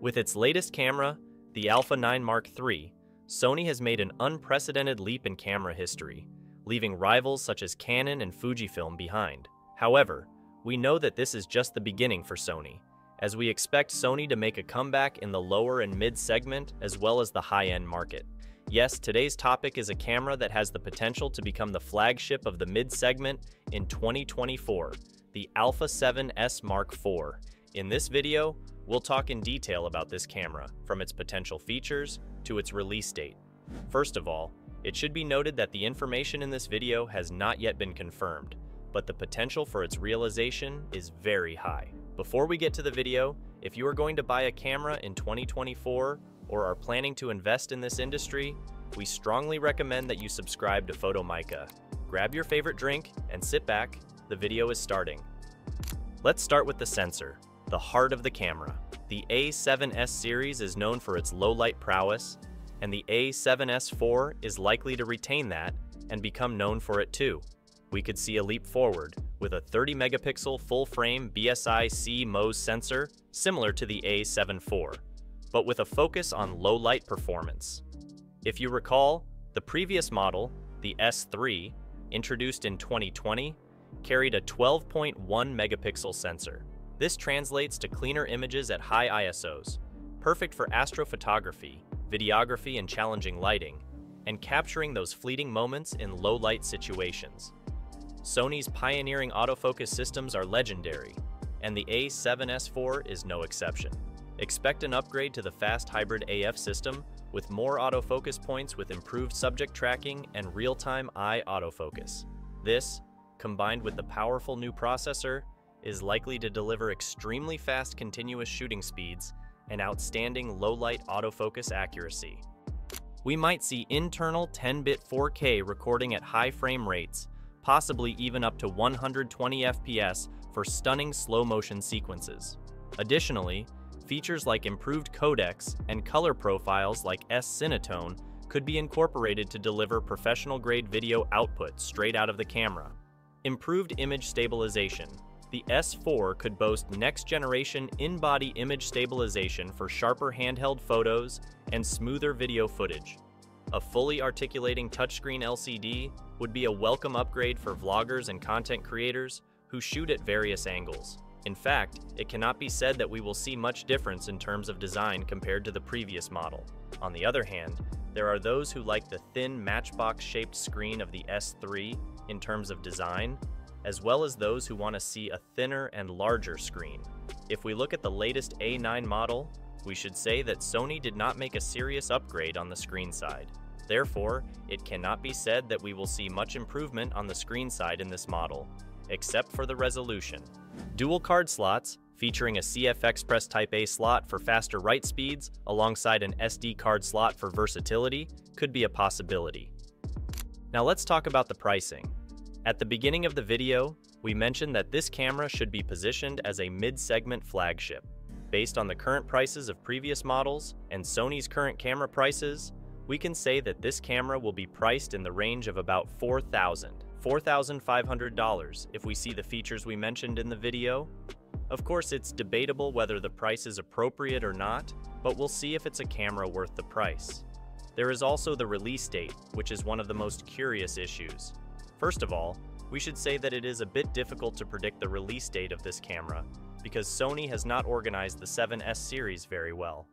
With its latest camera, the Alpha 9 Mark III, Sony has made an unprecedented leap in camera history, leaving rivals such as Canon and Fujifilm behind. However, we know that this is just the beginning for Sony, as we expect Sony to make a comeback in the lower and mid segment as well as the high-end market. Yes, today's topic is a camera that has the potential to become the flagship of the mid segment in 2024, the Alpha 7S Mark IV. In this video, we'll talk in detail about this camera, from its potential features to its release date. First of all, it should be noted that the information in this video has not yet been confirmed, but the potential for its realization is very high. Before we get to the video, if you are going to buy a camera in 2024 or are planning to invest in this industry, we strongly recommend that you subscribe to Photomyca. Grab your favorite drink and sit back, the video is starting. Let's start with the sensor, the heart of the camera. The A7S series is known for its low light prowess, and the A7S4 is likely to retain that and become known for it too. We could see a leap forward with a 30 megapixel full frame BSI CMOS sensor similar to the A7 IV, but with a focus on low light performance. If you recall, the previous model, the S3, introduced in 2020, carried a 12.1 megapixel sensor. This translates to cleaner images at high ISOs, perfect for astrophotography, videography and challenging lighting, and capturing those fleeting moments in low light situations. Sony's pioneering autofocus systems are legendary, and the A7S4 is no exception. Expect an upgrade to the fast hybrid AF system with more autofocus points with improved subject tracking and real-time eye autofocus. This, combined with the powerful new processor, is likely to deliver extremely fast continuous shooting speeds and outstanding low-light autofocus accuracy. We might see internal 10-bit 4K recording at high frame rates possibly even up to 120 FPS for stunning slow-motion sequences. Additionally, features like improved codecs and color profiles like S-Cinetone could be incorporated to deliver professional-grade video output straight out of the camera. Improved image stabilization. The S4 could boast next-generation in-body image stabilization for sharper handheld photos and smoother video footage. A fully articulating touchscreen LCD would be a welcome upgrade for vloggers and content creators who shoot at various angles. In fact, it cannot be said that we will see much difference in terms of design compared to the previous model. On the other hand, there are those who like the thin matchbox-shaped screen of the S3 in terms of design, as well as those who want to see a thinner and larger screen. If we look at the latest A9 model, we should say that Sony did not make a serious upgrade on the screen side. Therefore, it cannot be said that we will see much improvement on the screen side in this model, except for the resolution. Dual card slots, featuring a CFexpress Type A slot for faster write speeds alongside an SD card slot for versatility, could be a possibility. Now let's talk about the pricing. At the beginning of the video, we mentioned that this camera should be positioned as a mid-segment flagship. Based on the current prices of previous models and Sony's current camera prices, we can say that this camera will be priced in the range of about $4,000, $4,500 if we see the features we mentioned in the video. Of course, it's debatable whether the price is appropriate or not, but we'll see if it's a camera worth the price. There is also the release date, which is one of the most curious issues. First of all, we should say that it is a bit difficult to predict the release date of this camera, because Sony has not organized the 7S series very well.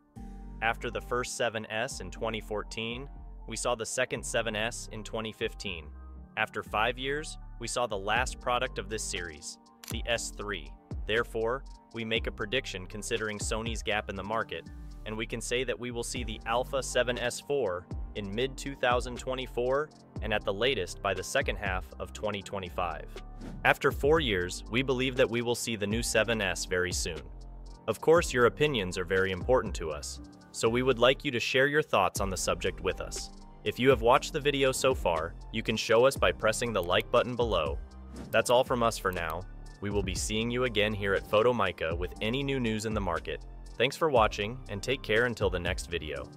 After the first 7S in 2014, we saw the second 7S in 2015. After five years, we saw the last product of this series, the S3. Therefore, we make a prediction considering Sony's gap in the market, and we can say that we will see the Alpha 7S4 in mid-2024 and at the latest by the second half of 2025. After four years, we believe that we will see the new 7S very soon. Of course, your opinions are very important to us, so we would like you to share your thoughts on the subject with us. If you have watched the video so far, you can show us by pressing the like button below. That's all from us for now. We will be seeing you again here at Photomyca with any new news in the market. Thanks for watching, and take care until the next video.